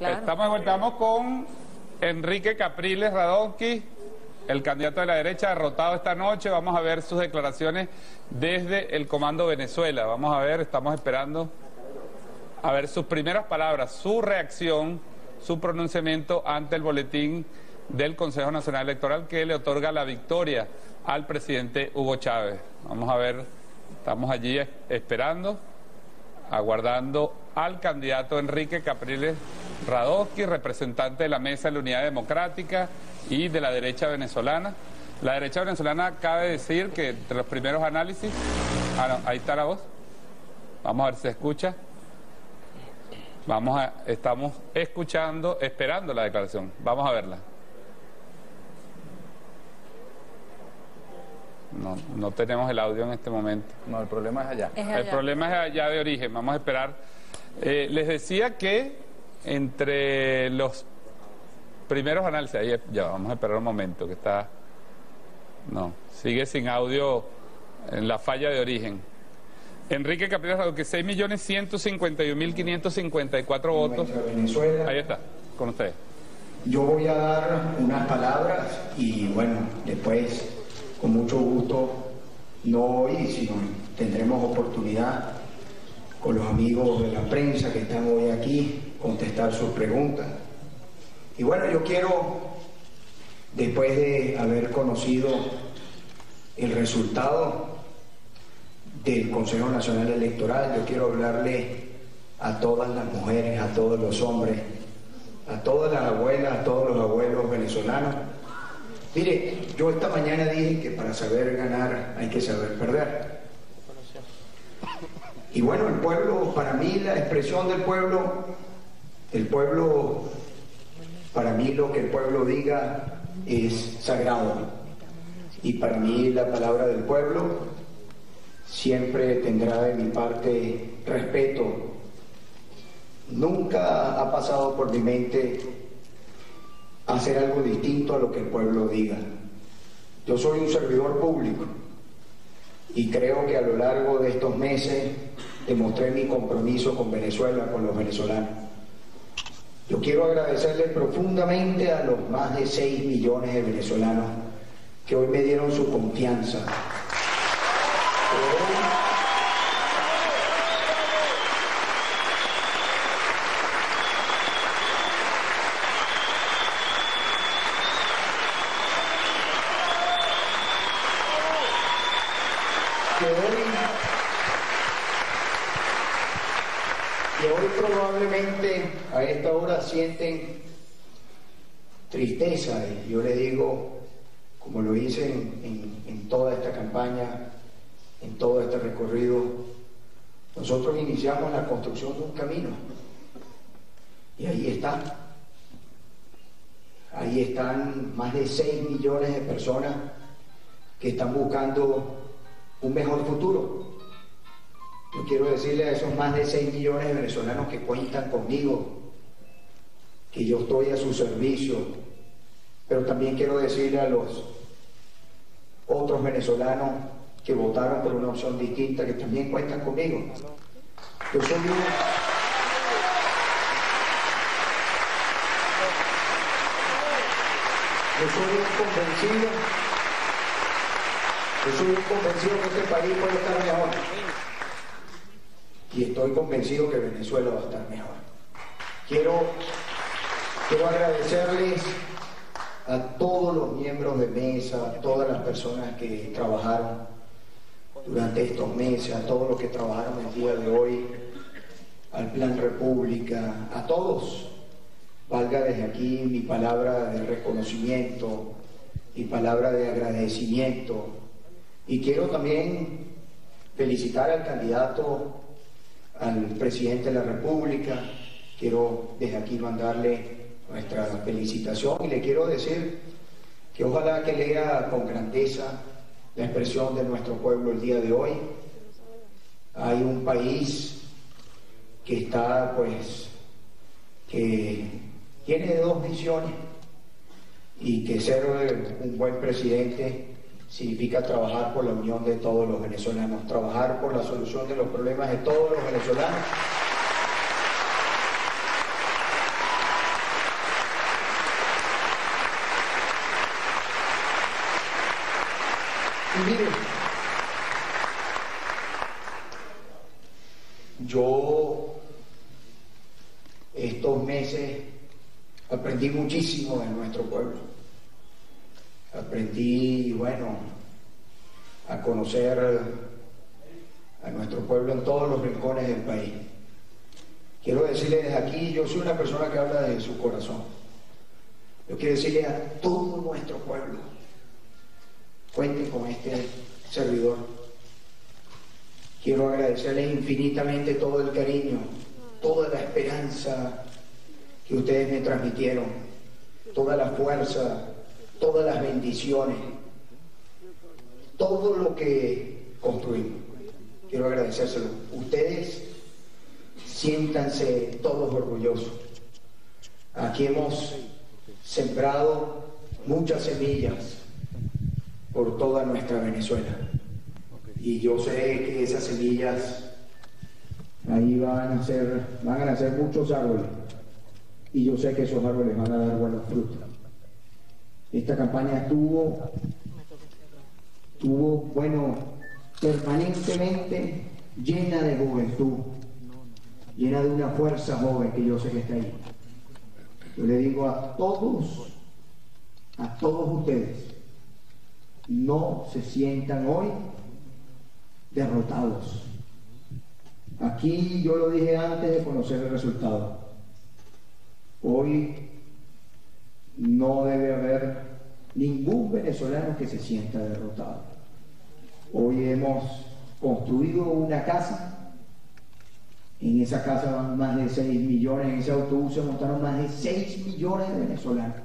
Estamos de con Enrique Capriles Radonski, el candidato de la derecha derrotado esta noche. Vamos a ver sus declaraciones desde el Comando Venezuela. Vamos a ver, estamos esperando a ver sus primeras palabras, su reacción, su pronunciamiento ante el boletín del Consejo Nacional Electoral que le otorga la victoria al presidente Hugo Chávez. Vamos a ver, estamos allí es- esperando, aguardando al candidato Enrique Capriles Radowski, representante de la Mesa de la Unidad Democrática y de la derecha venezolana. La derecha venezolana cabe decir que entre los primeros análisis, ah, no, ahí está la voz, vamos a ver si se escucha. Vamos a, estamos escuchando, esperando la declaración. Vamos a verla. No, no tenemos el audio en este momento. No, el problema es allá. Es El problema es allá de origen. Vamos a esperar. Eh, les decía que entre los primeros análisis, ahí ya vamos a esperar un momento que está. No, sigue sin audio en la falla de origen. Enrique Capriles, que 6.151.554 votos. Venezuela. Ahí está, con ustedes. Yo voy a dar unas palabras y bueno, después con mucho gusto, no hoy, sino tendremos oportunidad con los amigos de la prensa que están hoy aquí, contestar sus preguntas. Y bueno, yo quiero, después de haber conocido el resultado del Consejo Nacional Electoral, yo quiero hablarle a todas las mujeres, a todos los hombres, a todas las abuelas, a todos los abuelos venezolanos. Mire, yo esta mañana dije que para saber ganar hay que saber perder. Y bueno, el pueblo, para mí la expresión del pueblo, el pueblo, para mí lo que el pueblo diga es sagrado. Y para mí la palabra del pueblo siempre tendrá de mi parte respeto. Nunca ha pasado por mi mente hacer algo distinto a lo que el pueblo diga. Yo soy un servidor público y creo que a lo largo de estos meses demostré mi compromiso con Venezuela, con los venezolanos. Yo quiero agradecerle profundamente a los más de 6 millones de venezolanos que hoy me dieron su confianza que hoy, que hoy probablemente a esta hora sienten tristeza. Y yo le digo, como lo hice en, toda esta campaña, en todo este recorrido, nosotros iniciamos la construcción de un camino. Y ahí está. Ahí están más de 6 millones de personas que están buscando un mejor futuro. Quiero decirle a esos más de 6 millones de venezolanos que cuentan conmigo, que yo estoy a su servicio, pero también quiero decirle a los otros venezolanos que votaron por una opción distinta, que también cuentan conmigo. Yo soy un... Yo soy un convencido yo soy un convencido que este país puede estar mejor. Y estoy convencido que Venezuela va a estar mejor. Quiero, quiero agradecerles a todos los miembros de mesa, a todas las personas que trabajaron durante estos meses, a todos los que trabajaron el día de hoy, al Plan República, a todos. Valga desde aquí mi palabra de reconocimiento, mi palabra de agradecimiento. Y quiero también felicitar al candidato, al presidente de la República. Quiero desde aquí mandarle nuestra felicitación y le quiero decir que ojalá que lea con grandeza la expresión de nuestro pueblo el día de hoy. Hay un país que está, pues, que tiene dos visiones y que ser un buen presidente significa trabajar por la unión de todos los venezolanos, trabajar por la solución de los problemas de todos los venezolanos. Y miren, yo estos meses aprendí muchísimo de nuestro pueblo Aprendí, bueno, a conocer a nuestro pueblo en todos los rincones del país. Quiero decirles aquí, yo soy una persona que habla de su corazón. Yo quiero decirle a todo nuestro pueblo, cuenten con este servidor. Quiero agradecerles infinitamente todo el cariño, toda la esperanza que ustedes me transmitieron, toda la fuerza, todas las bendiciones, todo lo que construimos. Quiero agradecérselo. Ustedes siéntanse todos orgullosos. Aquí hemos sembrado muchas semillas por toda nuestra Venezuela. Y yo sé que esas semillas ahí van a ser, van a muchos árboles. Y yo sé que esos árboles van a dar buenos frutos. Esta campaña estuvo, tuvo, bueno, permanentemente llena de juventud, llena de una fuerza joven que yo sé que está ahí. Yo le digo a todos, a todos ustedes, no se sientan hoy derrotados. Aquí yo lo dije antes de conocer el resultado. Hoy no debe haber ningún venezolano que se sienta derrotado. Hoy hemos construido una casa. En esa casa van más de 6 millones, en ese autobús se montaron más de 6 millones de venezolanos.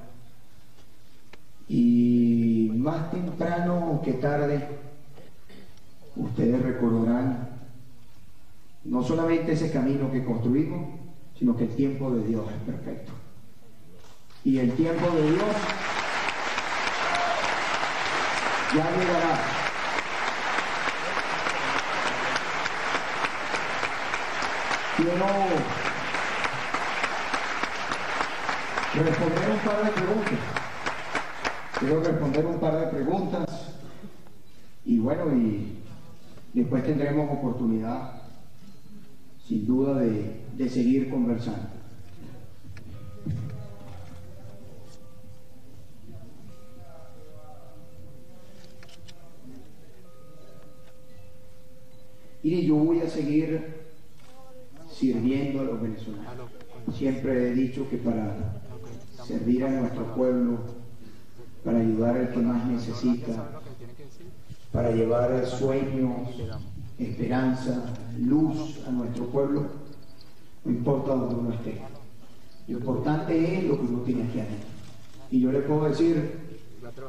Y más temprano que tarde, ustedes recordarán no solamente ese camino que construimos, sino que el tiempo de Dios es perfecto. Y el tiempo de Dios ya llegará. Quiero responder un par de preguntas. Quiero responder un par de preguntas y bueno, y después tendremos oportunidad, sin duda, de, de seguir conversando. Mire, yo voy a seguir sirviendo a los venezolanos. Siempre he dicho que para servir a nuestro pueblo, para ayudar al que más necesita, para llevar sueños, esperanza, luz a nuestro pueblo, no importa donde uno esté. Lo importante es lo que uno tiene que hacer. Y yo le puedo decir,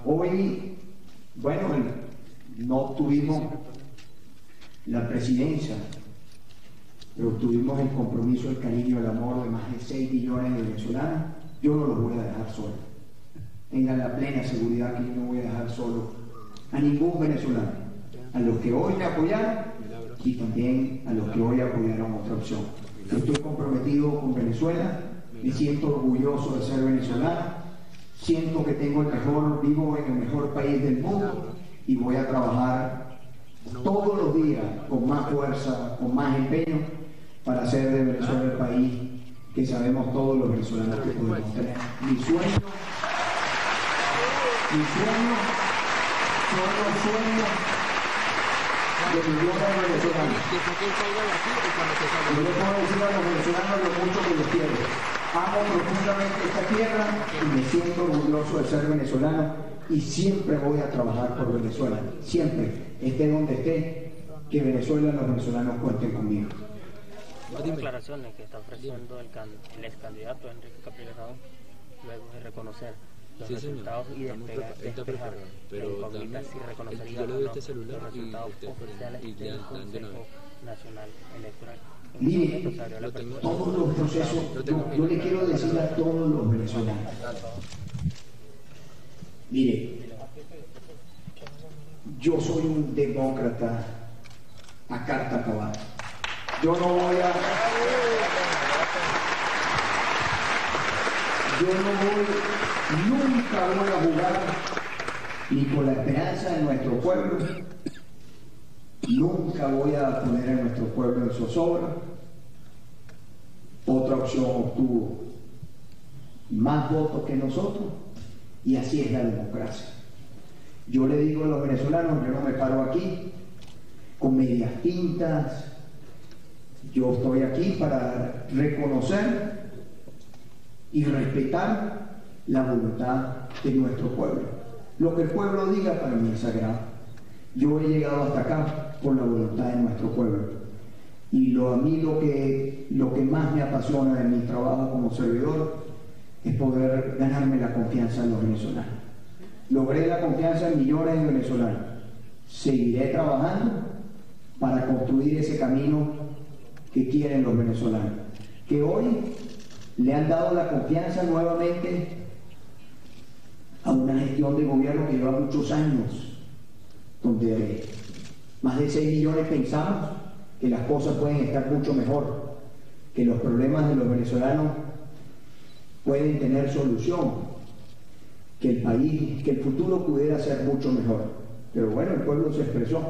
hoy, bueno, no tuvimos la presidencia, pero tuvimos el compromiso, el cariño, el amor de más de 6 millones de venezolanos, yo no los voy a dejar solos. Tengan la plena seguridad que yo no voy a dejar solo a ningún venezolano, a los que hoy me apoyaron y también a los que hoy apoyaron otra opción. estoy comprometido con Venezuela, me siento orgulloso de ser venezolano, siento que tengo el mejor, vivo en el mejor país del mundo y voy a trabajar todos los días con más fuerza, con más empeño, para hacer de Venezuela el país que sabemos todos los venezolanos que podemos tener. Mi sueño, mi sueño son los sueños de millones de venezolanos. Yo le puedo decir a los venezolanos lo mucho que los quiero. Amo profundamente esta tierra y me siento orgulloso de ser venezolano y siempre voy a trabajar por Venezuela. Siempre, esté donde esté, que Venezuela, los venezolanos cuenten conmigo. Las declaraciones que está ofreciendo el, can, el ex candidato Enrique Capriles luego de reconocer los Sí, señor. resultados y Estamos despegar, despejar Pero incógnita dame- si reconocería yo le doy este celular los y resultados por- oficiales y del Consejo. Nacional Electoral. En Mire, ese momento se abrió la lo tengo. apertura. Todos los procesos, yo, yo le quiero decir a todos los venezolanos, mire, yo soy un demócrata a carta acabada. Yo no voy a... Yo no voy, nunca voy a jugar ni por la esperanza de nuestro pueblo. Nunca voy a poner a nuestro pueblo en zozobra. Otra opción obtuvo más votos que nosotros y así es la democracia. Yo le digo a los venezolanos, yo no me paro aquí con medias tintas, yo estoy aquí para reconocer y respetar la voluntad de nuestro pueblo. Lo que el pueblo diga para mí es sagrado. Yo he llegado hasta acá por la voluntad de nuestro pueblo. Y lo, a mí lo que, lo que más me apasiona en mi trabajo como servidor es poder ganarme la confianza de los venezolanos. Logré la confianza de millones de venezolanos. Seguiré trabajando para construir ese camino que quieren los venezolanos. Que hoy le han dado la confianza nuevamente a una gestión de gobierno que lleva muchos años, donde más de 6 millones pensamos que las cosas pueden estar mucho mejor, que los problemas de los venezolanos pueden tener solución, que el país, que el futuro pudiera ser mucho mejor. Pero bueno, el pueblo se expresó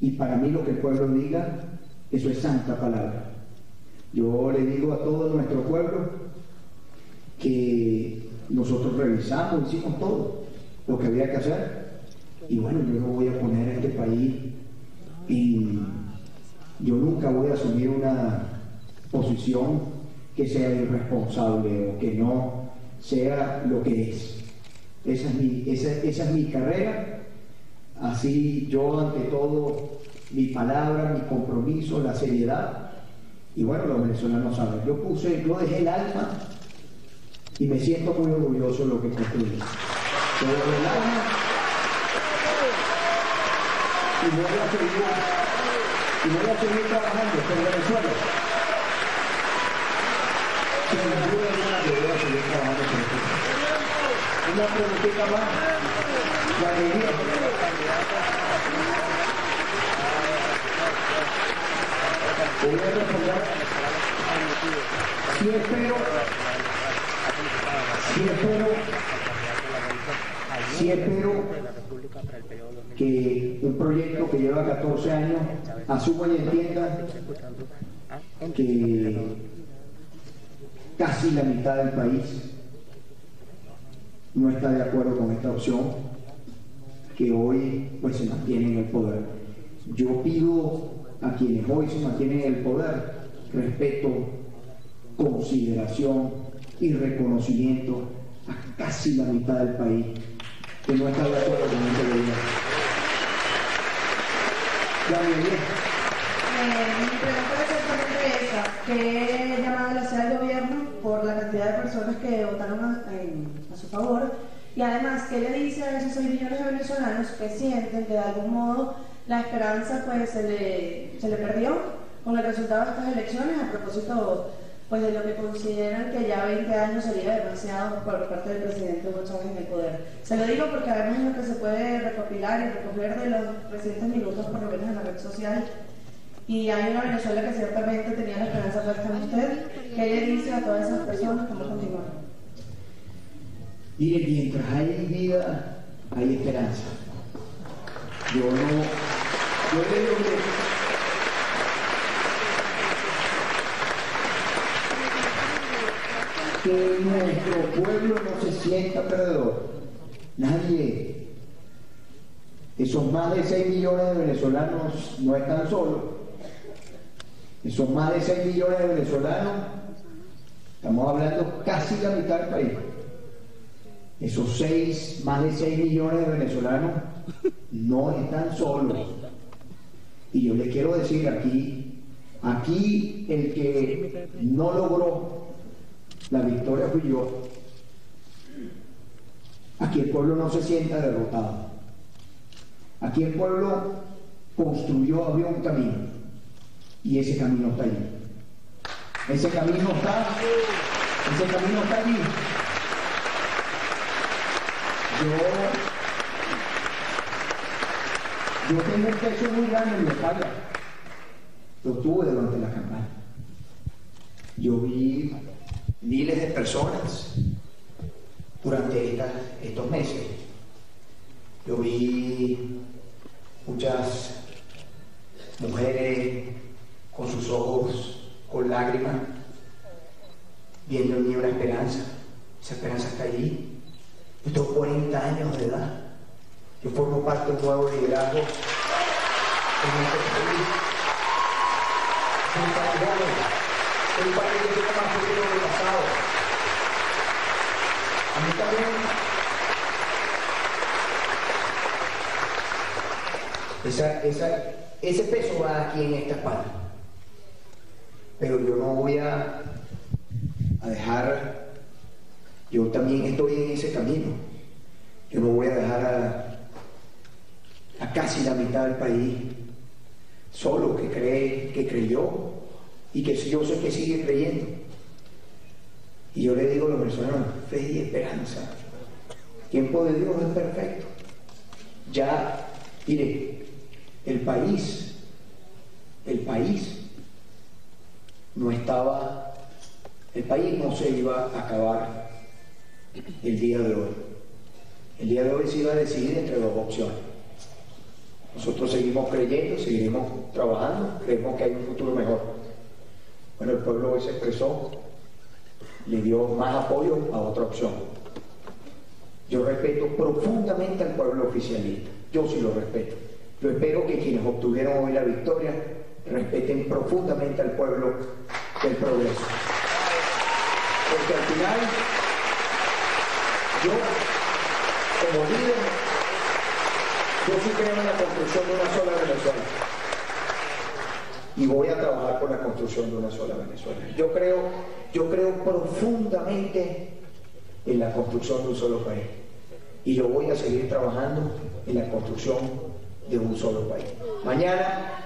y para mí lo que el pueblo diga, eso es santa palabra. Yo le digo a todo nuestro pueblo que nosotros revisamos, hicimos todo lo que había que hacer y bueno, yo no voy a poner a este país en... Yo nunca voy a asumir una posición que sea irresponsable o que no sea lo que es. Esa es mi, esa, es mi carrera. Así yo ante todo mi palabra, mi compromiso, la seriedad. Y bueno, los venezolanos saben. Yo puse, yo dejé el alma y me siento muy orgulloso de lo que construí. Dejé el alma y voy a seguir, y voy a seguir trabajando con Venezuela. Una preguntita más. La. Voy a espero, si espero, si espero que un proyecto que lleva 14 años asuma y entienda que casi la mitad del país no está de acuerdo con esta opción que hoy pues se mantiene en el poder. Yo pido a quienes hoy se mantienen en el poder respeto, consideración y reconocimiento a casi la mitad del país que no está de acuerdo con este gobierno. Eh, mi pregunta es esa. ¿Qué llamada le hace al gobierno por la cantidad de personas que votaron a, a, su Y además, ¿qué le dice a esos 6 millones de venezolanos que sienten que de algún modo la esperanza pues se le, se le perdió con el resultado de estas elecciones a propósito pues de lo que consideran que ya 20 años sería demasiado por parte del presidente Hugo Chávez en el poder. Se lo digo porque además es lo que se puede recopilar y recoger de los recientes minutos, por lo menos en la red social, y hay una Venezuela que ciertamente tenía la esperanza puesta en usted. ¿Qué le dice a todas esas personas cómo continuar? Mire, mientras hay vida, hay esperanza. Yo no. Yo le digo que, que nuestro pueblo no se sienta perdedor. Nadie. Esos más de 6 millones de venezolanos no están solos son más de 6 millones de venezolanos, estamos hablando casi la mitad del país. Esos 6, más de 6 millones de venezolanos no están solos. Y yo les quiero decir aquí, aquí el que no logró la victoria fui yo. Aquí el pueblo no se sienta derrotado. Aquí el pueblo construyó, abrió un camino y ese camino está allí. Ese camino está, ese camino está allí. Yo, tengo un peso muy grande en mi espalda. Lo tuve durante la campaña. Yo vi miles de personas durante estos meses Yo vi muchas mujeres con sus ojos con lágrimas, viendo en mí una esperanza. Esa esperanza está allí. Tengo 40 años de edad. Yo formo parte de un nuevo liderazgo en este país. Un país joven. Un país que tiene más futuro que pasado. A mí también Esa, esa, ese peso va aquí en esta espalda. Pero yo no voy a dejar, yo también estoy en ese camino. Yo no voy a dejar a, casi la mitad del país solo que cree, que creyó y que yo sé que sigue creyendo. Y yo le digo a los venezolanos, fe y esperanza. El tiempo de Dios es perfecto. Ya, mire, el país, el país no estaba, el país no se iba a acabar el día de hoy. El día de hoy se iba a decidir entre dos opciones. Nosotros seguimos creyendo, seguiremos trabajando, creemos que hay un futuro mejor. Bueno, el pueblo hoy se expresó, le dio más apoyo a otra opción. Yo respeto profundamente al pueblo oficialista, yo sí lo respeto. Yo espero que quienes obtuvieron hoy la victoria respeten profundamente al pueblo del progreso. Porque al final, yo, como líder, yo sí creo en la construcción de una sola Venezuela. Y voy a trabajar por la construcción de una sola Venezuela. Yo creo, yo creo profundamente en la construcción de un solo país. Y yo voy a seguir trabajando en la construcción de un solo país. Mañana,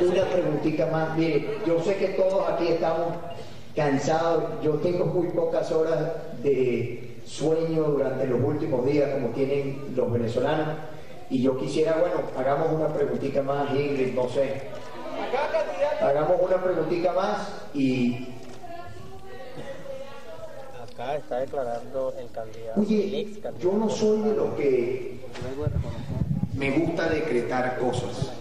una preguntita más. Mire, yo sé que todos aquí estamos cansados. Yo tengo muy pocas horas de sueño durante los últimos días, como tienen los venezolanos. Y yo quisiera, bueno, hagamos una preguntita más, Ingrid, no sé. Hagamos una preguntita más y está declarando el candidato. Oye, yo no soy de los que me gusta decretar cosas.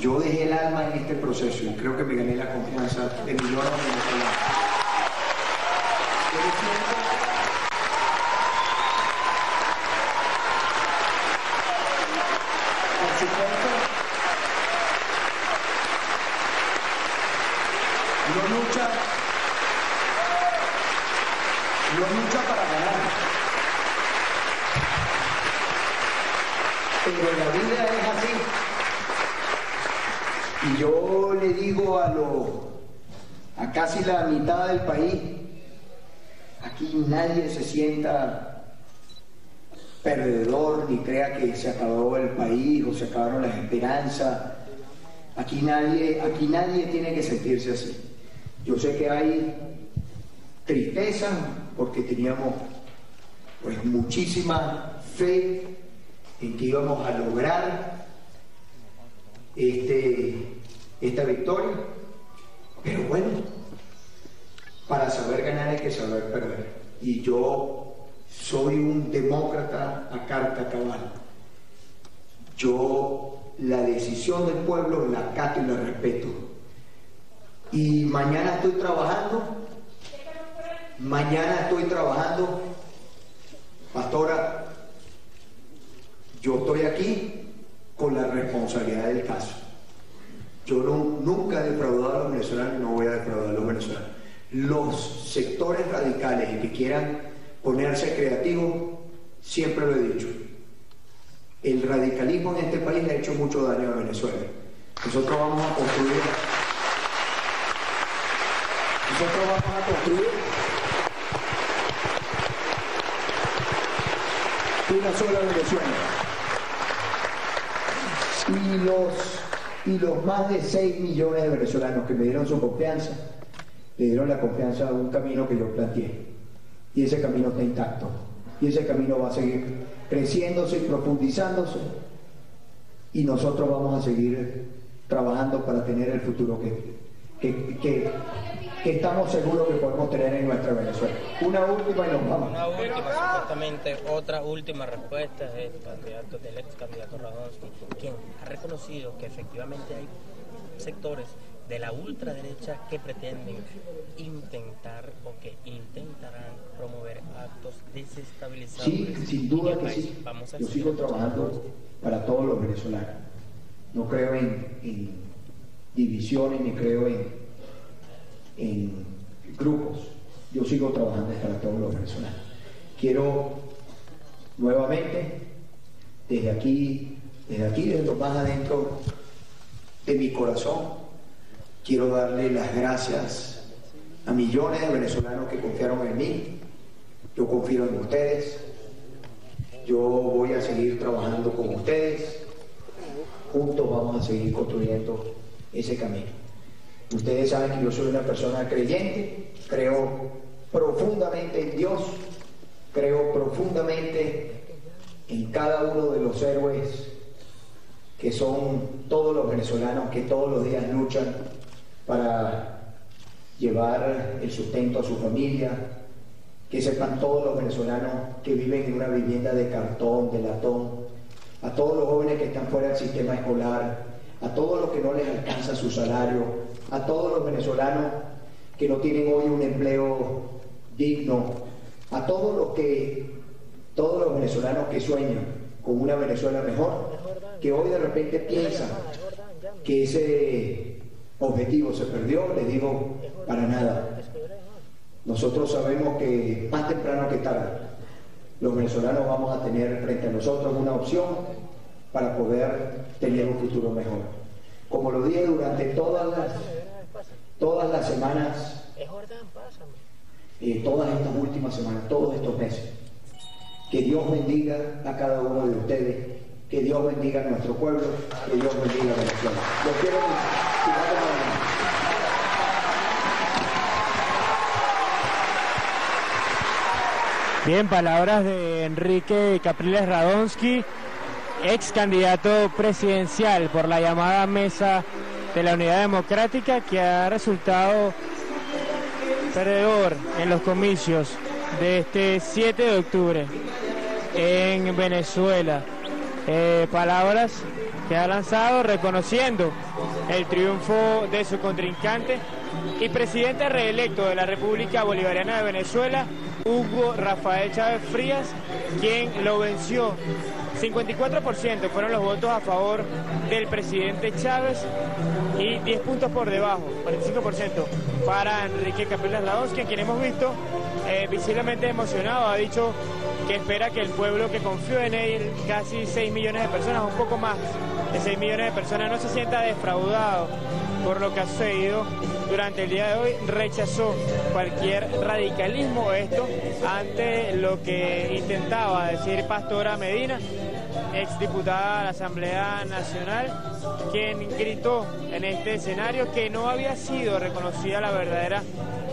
Yo dejé el alma en este proceso y creo que me gané la confianza de millones de venezolanos. Por supuesto, no lucha no lucha para ganar. Pero la vida es así. Y yo le digo a lo, a casi la mitad del país, aquí nadie se sienta perdedor ni crea que se acabó el país o se acabaron las esperanzas. Aquí nadie, aquí nadie tiene que sentirse así. Yo sé que hay tristeza, porque teníamos pues muchísima fe en que íbamos a lograr este, esta victoria, pero bueno, para saber ganar hay que saber perder. Y yo soy un demócrata a carta cabal. Yo la decisión del pueblo la acato y la respeto. Y mañana estoy trabajando Mañana estoy trabajando, pastora, yo estoy aquí con la responsabilidad del caso. Yo nunca he defraudado a los venezolanos no voy a defraudar a los venezolanos. Los sectores radicales y que quieran ponerse creativos, siempre lo he dicho. El radicalismo en este país le ha hecho mucho daño a Venezuela. Nosotros vamos a construir. Nosotros vamos a construir una sola Venezuela. Y los, y los más de 6 millones de venezolanos que me dieron su confianza, le dieron la confianza a un camino que yo planteé. Y ese camino está intacto. Y ese camino va a seguir creciéndose y profundizándose. Y nosotros vamos a seguir trabajando para tener el futuro que, que, que que estamos seguros que podemos tener en nuestra Venezuela. Una última y nos vamos. Una última, supuestamente, otra última respuesta del candidato, del ex candidato Radonsky, quien ha reconocido que efectivamente hay sectores de la ultraderecha que pretenden intentar o que intentarán promover actos desestabilizadores. Sí, sin duda que sí. Yo sigo trabajando para todos los venezolanos. No creo en, divisiones ni creo en, en grupos. Yo sigo trabajando para todos los venezolanos. Quiero nuevamente, desde aquí, desde aquí, desde lo más adentro de mi corazón, quiero darle las gracias a millones de venezolanos que confiaron en mí. Yo confío en ustedes. Yo voy a seguir trabajando con ustedes. Juntos vamos a seguir construyendo ese camino. Ustedes saben que yo soy una persona creyente, creo profundamente en Dios, creo profundamente en cada uno de los héroes que son todos los venezolanos que todos los días luchan para llevar el sustento a su familia, que sepan todos los venezolanos que viven en una vivienda de cartón, de latón, a todos los jóvenes que están fuera del sistema escolar, a todos los que no les alcanza su salario, a todos los venezolanos que no tienen hoy un empleo digno, a todos los que todos los venezolanos que sueñan con una Venezuela mejor, que hoy de repente piensan que ese objetivo se perdió, le digo, para nada. Nosotros sabemos que más temprano que tarde, los venezolanos vamos a tener frente a nosotros una opción para poder tener un futuro mejor. Como lo dije durante todas las, todas las semanas, eh, todas estas últimas semanas, todos estos meses, que Dios bendiga a cada uno de ustedes, que Dios bendiga a nuestro pueblo, que Dios bendiga a Venezuela. quiero Bien, palabras de Enrique Capriles Radonsky, ex candidato presidencial por la llamada mesa de la Unidad Democrática, que ha resultado perdedor en los comicios de este 7 de octubre en Venezuela. Eh, palabras que ha lanzado reconociendo el triunfo de su contrincante y presidente reelecto de la República Bolivariana de Venezuela, Hugo Rafael Chávez Frías, quien lo venció. 54% fueron los votos a favor del presidente Chávez y 10 puntos por debajo, 45% para Enrique Capelas Ladonsky, quien hemos visto eh, visiblemente emocionado, ha dicho que espera que el pueblo que confió en él, casi 6 millones de personas, un poco más de 6 millones de personas, no se sienta defraudado por lo que ha sucedido durante el día de hoy, rechazó cualquier radicalismo esto ante lo que intentaba decir Pastora Medina, exdiputada de la Asamblea Nacional, quien gritó en este escenario que no había sido reconocida la verdadera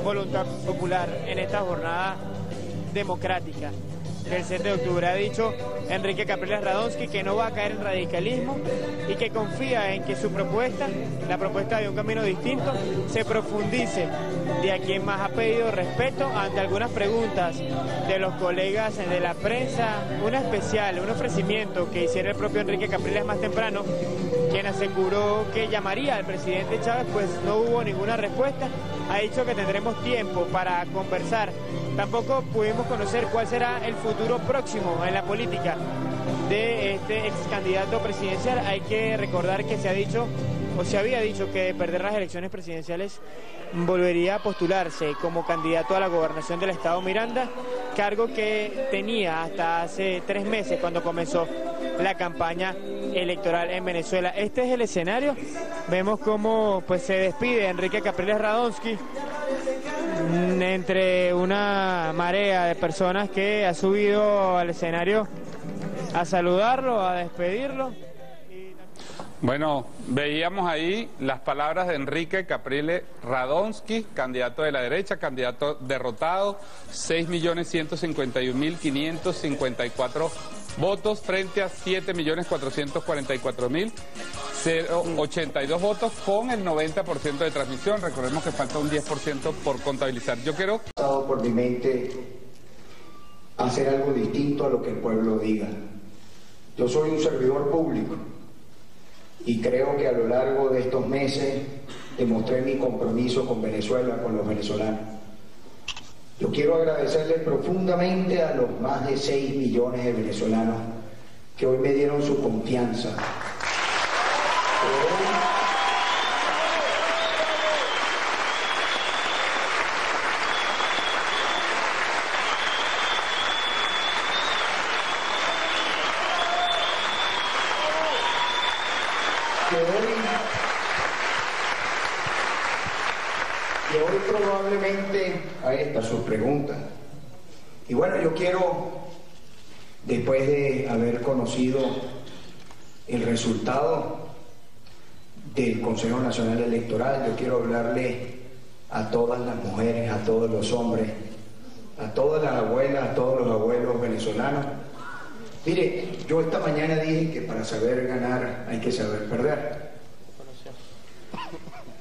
voluntad popular en esta jornada democrática del 7 de octubre. Ha dicho Enrique Capriles Radonsky que no va a caer en radicalismo y que confía en que su propuesta, la propuesta de un camino distinto, se profundice de a quien más ha pedido respeto ante algunas preguntas de los colegas de la prensa, una especial, un ofrecimiento que hiciera el propio Enrique Capriles más temprano, quien aseguró que llamaría al presidente Chávez, pues no hubo ninguna respuesta. Ha dicho que tendremos tiempo para conversar. Tampoco pudimos conocer cuál será el futuro próximo en la política de este ex candidato presidencial. Hay que recordar que se ha dicho o se había dicho que de perder las elecciones presidenciales volvería a postularse como candidato a la gobernación del estado Miranda, cargo que tenía hasta hace tres meses cuando comenzó la campaña electoral en Venezuela. Este es el escenario. Vemos cómo pues se despide Enrique Capriles Radonsky entre una marea de personas que ha subido al escenario a saludarlo, a despedirlo. Bueno, veíamos ahí las palabras de Enrique Caprile Radonsky, candidato de la derecha, candidato derrotado, 6.151.554 votos frente a 7.444.000. 82 votos con el 90% de transmisión. Recordemos que falta un 10% por contabilizar. Yo quiero... pasado por mi mente hacer algo distinto a lo que el pueblo diga. Yo soy un servidor público y creo que a lo largo de estos meses demostré mi compromiso con Venezuela, con los venezolanos. Yo quiero agradecerle profundamente a los más de 6 millones de venezolanos que hoy me dieron su confianza. Que que hoy probablemente a esta sus preguntas. Y bueno, yo quiero, después de haber conocido el resultado del Consejo Nacional Electoral, yo quiero hablarle a todas las mujeres, a todos los hombres, a todas las abuelas, a todos los abuelos venezolanos, Mire, yo esta mañana dije que para saber ganar hay que saber perder.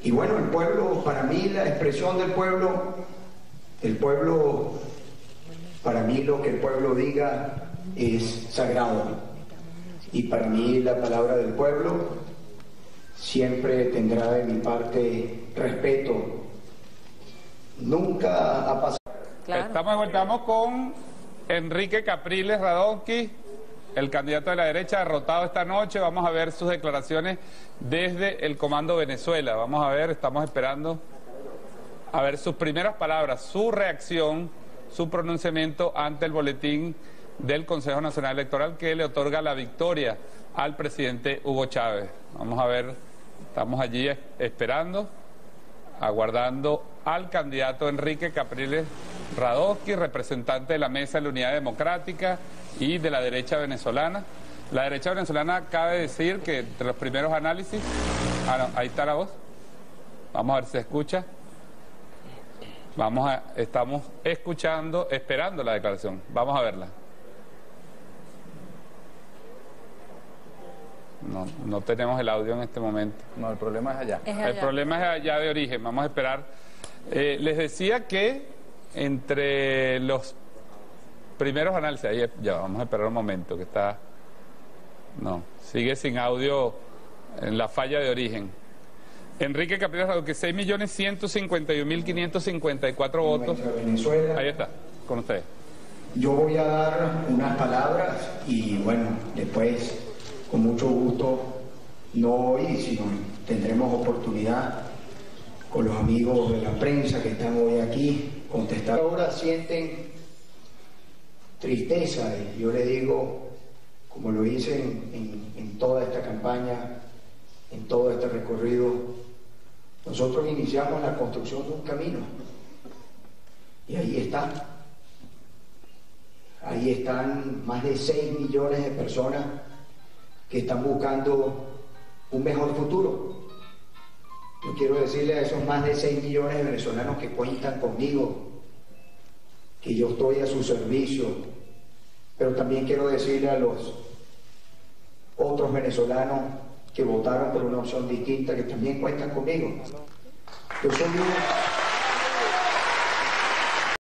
Y bueno, el pueblo, para mí la expresión del pueblo, el pueblo, para mí lo que el pueblo diga es sagrado. Y para mí la palabra del pueblo siempre tendrá de mi parte respeto. Nunca ha pasado. Claro. Estamos, estamos con Enrique Capriles Radonqui, el candidato de la derecha derrotado esta noche. Vamos a ver sus declaraciones desde el Comando Venezuela. Vamos a ver, estamos esperando a ver sus primeras palabras, su reacción, su pronunciamiento ante el boletín del Consejo Nacional Electoral que le otorga la victoria al presidente Hugo Chávez. Vamos a ver, estamos allí es- esperando, aguardando al candidato Enrique Capriles Radowski, representante de la Mesa de la Unidad Democrática y de la derecha venezolana. La derecha venezolana cabe decir que entre los primeros análisis, ah, no, ahí está la voz, vamos a ver si se escucha. Vamos a, estamos escuchando, esperando la declaración. Vamos a verla. No, no tenemos el audio en este momento. No, el problema es allá. Es El problema es allá de origen. Vamos a esperar. Eh, les decía que entre los primeros análisis, ahí ya vamos a esperar un momento que está. No, sigue sin audio en la falla de origen. Enrique Capriles que 6.151.554 votos. Venezuela. Ahí está, con ustedes. Yo voy a dar unas palabras y bueno, después con mucho gusto, no hoy, sino tendremos oportunidad con los amigos de la prensa que están hoy aquí, contestar. Ahora sienten tristeza, y yo le digo, como lo hice en, en- en toda esta campaña, en todo este recorrido, nosotros iniciamos la construcción de un camino. Y ahí está. Ahí están más de 6 millones de personas que están buscando un mejor futuro. Yo quiero decirle a esos más de 6 millones de venezolanos que cuentan conmigo, que yo estoy a su servicio, pero también quiero decirle a los otros venezolanos que votaron por una opción distinta, que también cuentan conmigo.